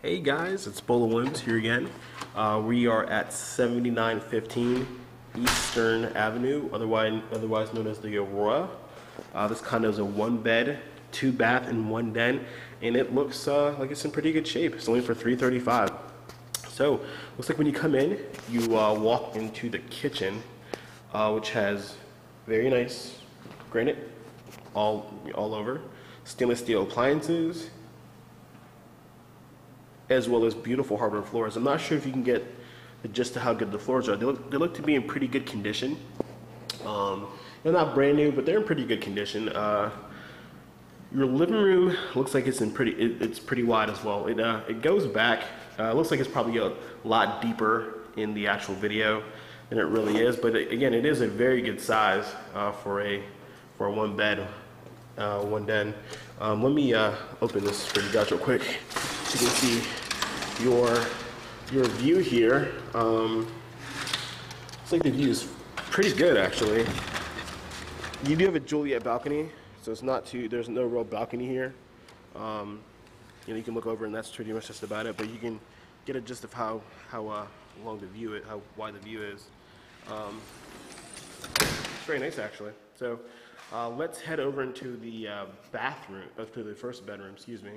Hey guys, it's Bola Williams here again. Uh, we are at 7915 Eastern Avenue, otherwise otherwise known as the Aurora. Uh, this condo is a one bed, two bath, and one den, and it looks uh, like it's in pretty good shape. It's only for 335. So, looks like when you come in, you uh, walk into the kitchen, uh, which has very nice granite all all over, stainless steel appliances as well as beautiful hardwood floors. I'm not sure if you can get of how good the floors are. They look, they look to be in pretty good condition. Um, they're not brand new, but they're in pretty good condition. Uh, your living room looks like it's in pretty, it, it's pretty wide as well. It, uh, it goes back, uh, looks like it's probably a lot deeper in the actual video than it really is. But it, again, it is a very good size uh, for a for a one bed, uh, one den. Um, let me uh, open this for you guys real quick so you can see your your view here. Um, looks like the view is pretty good actually. You do have a Juliet balcony, so it's not too. There's no real balcony here. Um, you know, you can look over, and that's pretty much just about it. But you can get a gist of how how uh, long the view is, how wide the view is. Um, it's very nice actually. So uh, let's head over into the uh, bathroom, uh, to the first bedroom. Excuse me.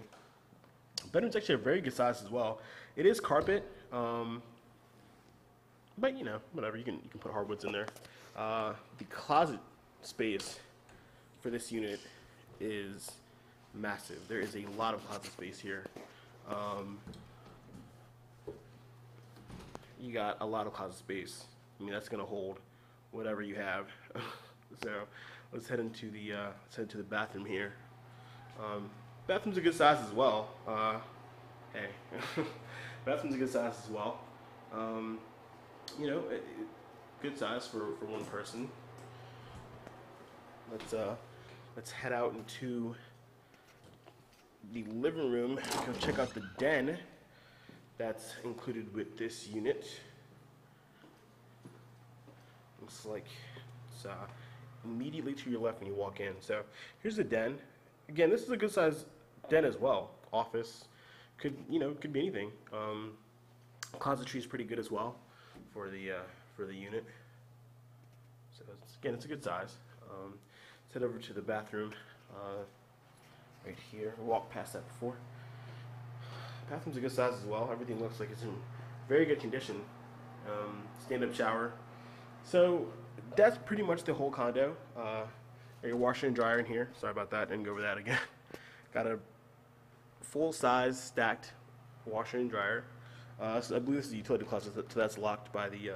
Bedroom's actually a very good size as well. It is carpet, um, but you know, whatever. You can you can put hardwoods in there. Uh, the closet space for this unit is massive. There is a lot of closet space here. Um, you got a lot of closet space. I mean, that's gonna hold whatever you have. so let's head into the uh, let's head to the bathroom here. Um, bathroom's a good size as well. Uh, hey, bathroom's a good size as well. Um, you know, it, it, good size for, for one person. Let's uh, let's head out into the living room. Go check out the den that's included with this unit. Looks like it's uh, immediately to your left when you walk in. So here's the den. Again, this is a good size den as well. Office could you know could be anything. Um, closetry is pretty good as well for the uh, for the unit. So it's, again, it's a good size. Um, let's head over to the bathroom uh, right here. Walked past that before. Bathroom's a good size as well. Everything looks like it's in very good condition. Um, stand-up shower. So that's pretty much the whole condo. Uh, your washer and dryer in here. Sorry about that. Didn't go over that again. Got a full-size stacked washer and dryer. Uh, so I believe this is a utility closet, so that's locked by the uh,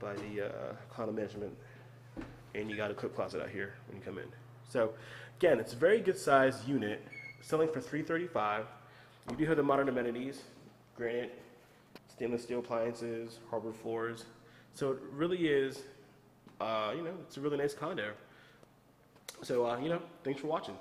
by the uh, condo management. And you got a cook closet out here when you come in. So again, it's a very good sized unit, selling for 335. You do have the modern amenities, granite, stainless steel appliances, hardwood floors. So it really is, uh, you know, it's a really nice condo. So, uh, you know, thanks for watching.